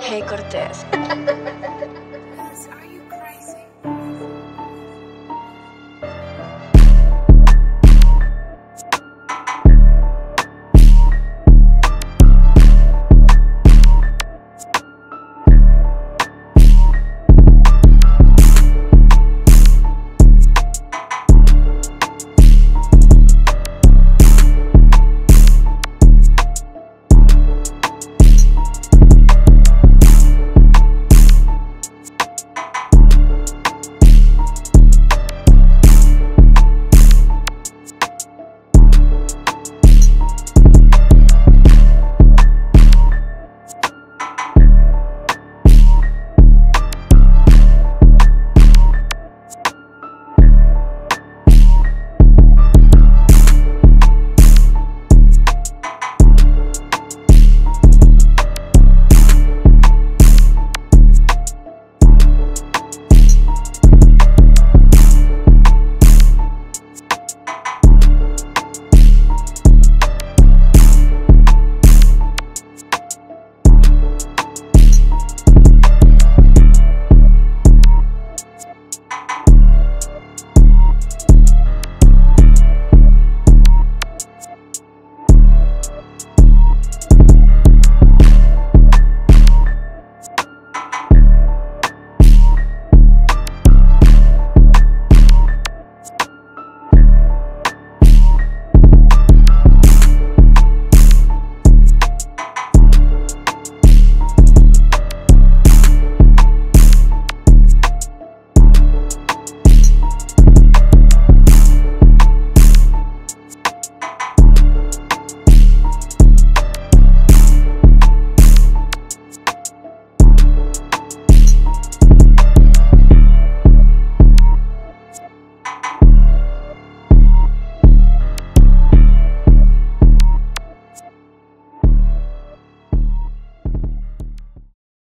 Hey Cortez.